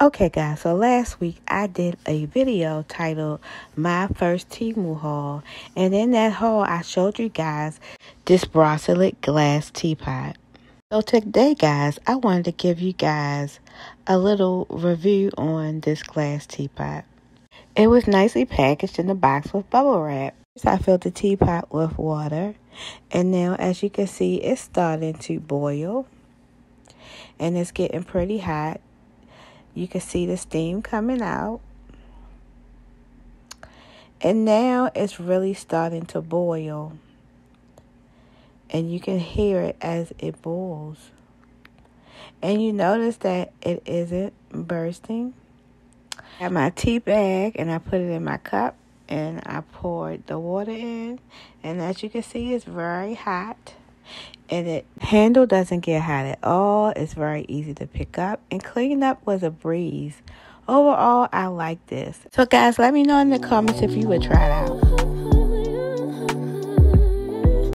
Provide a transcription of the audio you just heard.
Okay, guys, so last week I did a video titled My First Temu Haul. And in that haul, I showed you guys this borosilicate glass teapot. So today, guys, I wanted to give you guys a little review on this glass teapot. It was nicely packaged in a box with bubble wrap. I filled the teapot with water. And now, as you can see, it's starting to boil. And it's getting pretty hot. You can see the steam coming out. And now it's really starting to boil. And you can hear it as it boils. And you notice that it isn't bursting. I have my tea bag and I put it in my cup and I poured the water in. And as you can see, it's very hot and it handle doesn't get hot at all. It's very easy to pick up and clean up was a breeze. Overall, I like this. So guys, let me know in the comments if you would try it out.